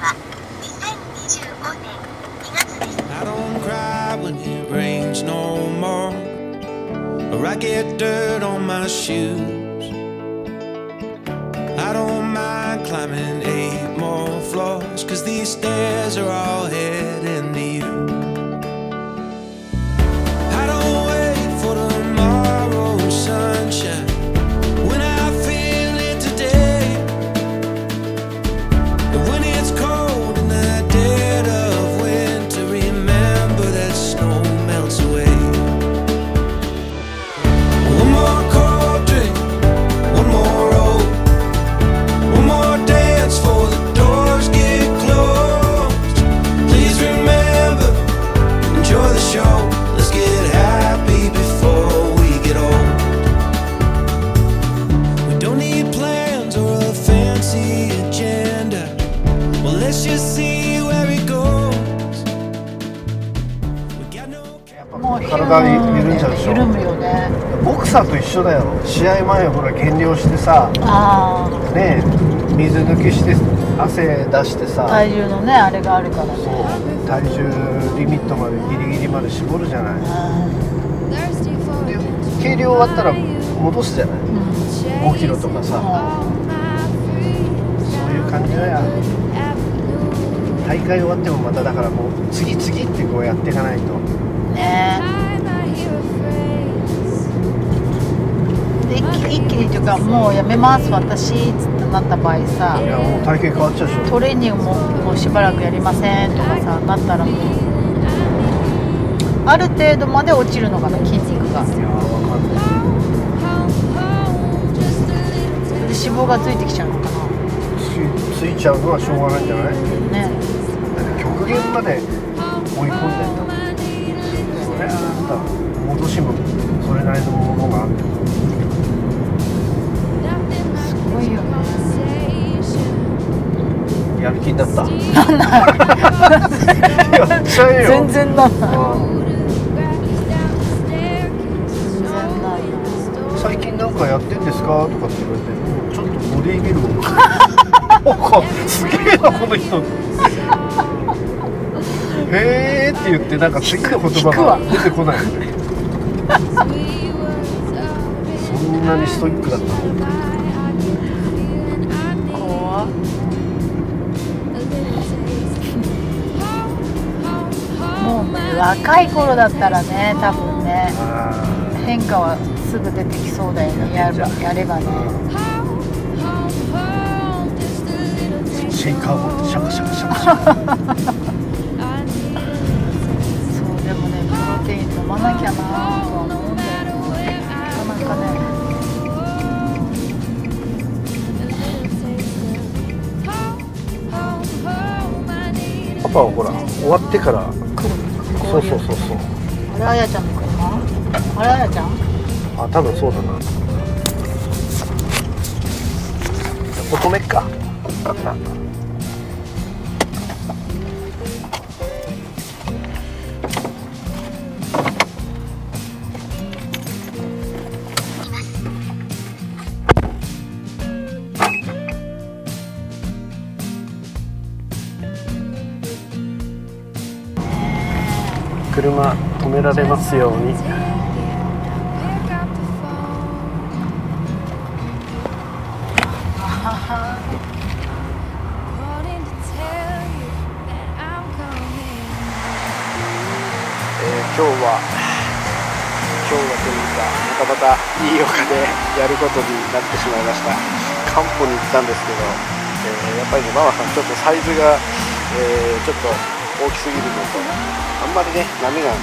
は2025年2月です I don't cry when it rains no more, or I get dirt on my shoes. I don't mind climbing eight more floors, cause these stairs are all heading 体に緩んじゃうでしょ。緩むよね。ボクサーと一緒だよ。試合前ほら減量してさあね水抜きして汗出してあさ。体重のねあれがあるからね。そう。体重リミットまでギリギリまで絞るじゃない。で計量終わったら戻すじゃない。5キロとかさ。そういう感じだよ。大会終わってもまただからもう次々ってこうやっていかないと。ねで一気一気にというかもうやめます私っつってなった場合さいやもう体型変わっちゃうでしょ。トレーニングももうしばらくやりませんとかさなったらもうある程度まで落ちるのかな筋肉が。そいやわかんないれで脂肪がついてきちゃうのかつついちゃうのはしょうがないんじゃない？なね。だって極限まで追い込んでんだもんそれはなんだ戻しもそれなりのものがある。けどすごいよね。やる気になった？やっちゃえよ。全然なんな最近なんかやってんですか？とかって言われてうんちょっとボディービルを。すげえなこの人へーって言ってなんか次の言葉が出てこないよね。そんなにストイックだったの？もうね若い頃だったらね多分ねあ変化はすぐ出てきそうだよね。やればやればね。ーシェイカー持ってシャカシャカシャカシャカ。そうでもねプロテイン飲まなきゃなとは思うんだよね。なかなかねパパはほら終わってから。来るそうそうそうそう。あれあやちゃんの車あれあやちゃんあ多分そうだな。求めっか車止められますように。えー今日は今日はというかまたまたいい丘でやることになってしまいました。漢方に行ったんですけど、えーやっぱりねママさんちょっとサイズが、えーちょっと大きすぎるのとあんまりね波がね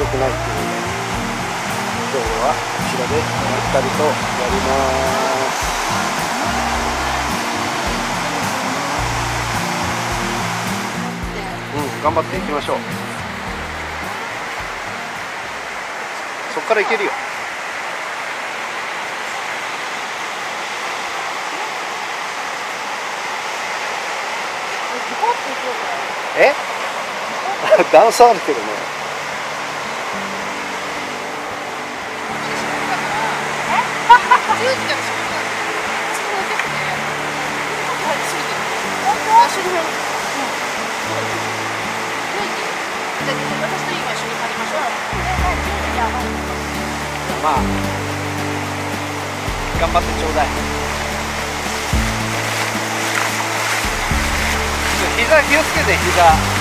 良くないっていうので今日はこちらでまったりとやります。うん頑張っていきましょう。そっからいけるよ。え？段差あるけどね。まあ頑張ってちょうだい膝気をつけて膝。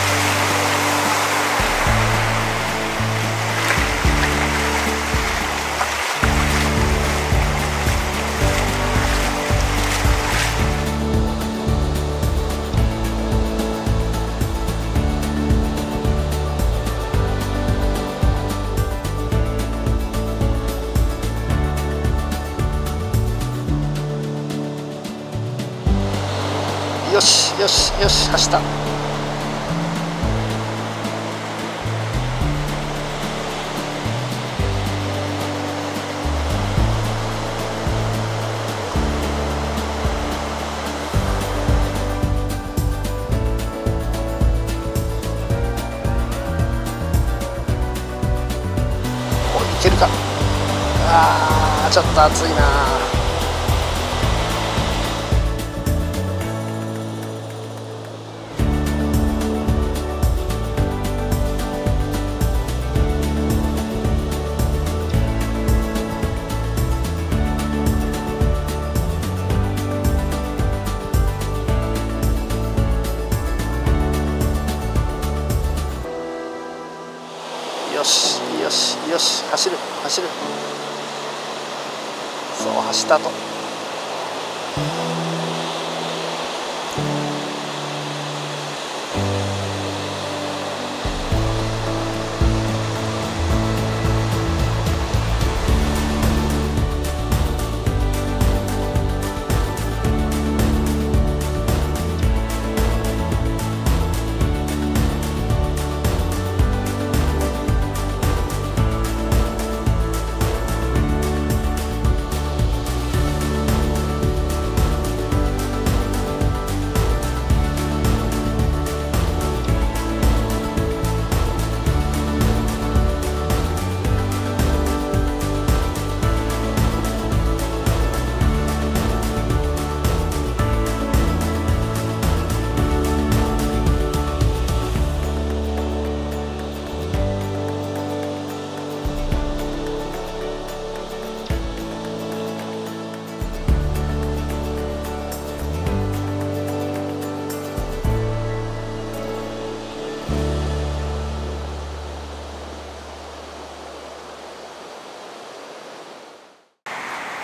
よしよしよし走った。いいけるか。あーちょっと暑いな走る走る。そう走ったと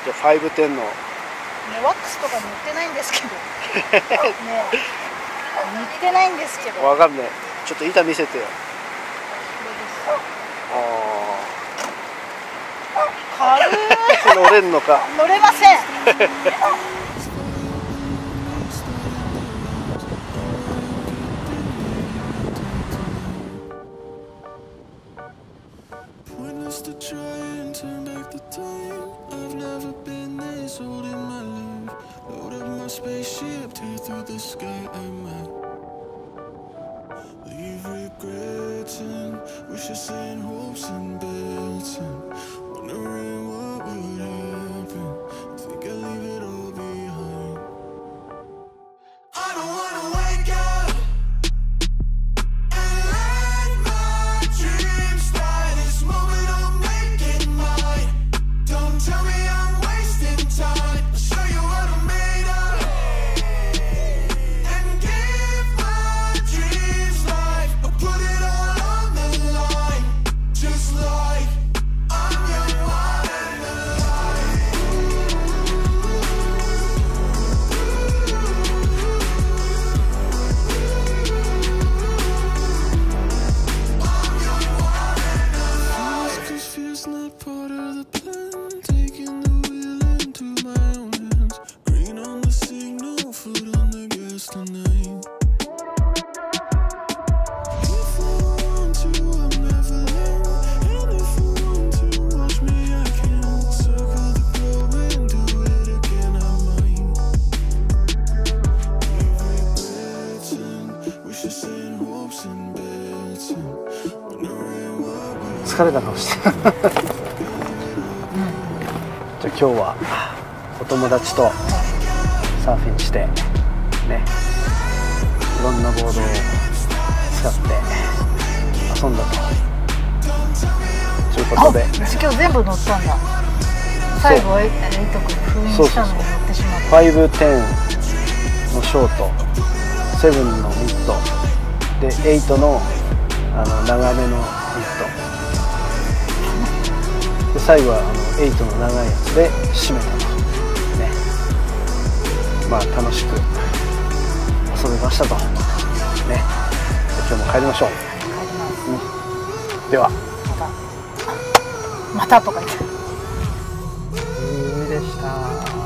じゃあ510の。ねワックスとか塗ってないんですけど。ね塗ってないんですけど。わかんない。ちょっと板見せてよ。あ軽ー 乗れんのか。い乗れません spaceship, tear through the sky. I might leave regrets and wishes and hopes and bets and wondering 疲れた顔して、じゃあ今日はお友達とサーフィンして。ねろんなボードを使って遊んだと。ということで。あ今日全部乗ったんだ。最後エイト君封印したのに乗ってしまった。510のショート7のミッド。で8のあの長めのミッド。で最後はあの8の長いやつで締めたと。ね。まあ楽しくしたと。ね。今日も帰りましょう。帰りますでは。また。またとか言って。いいでした